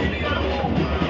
Let's go.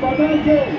Michael.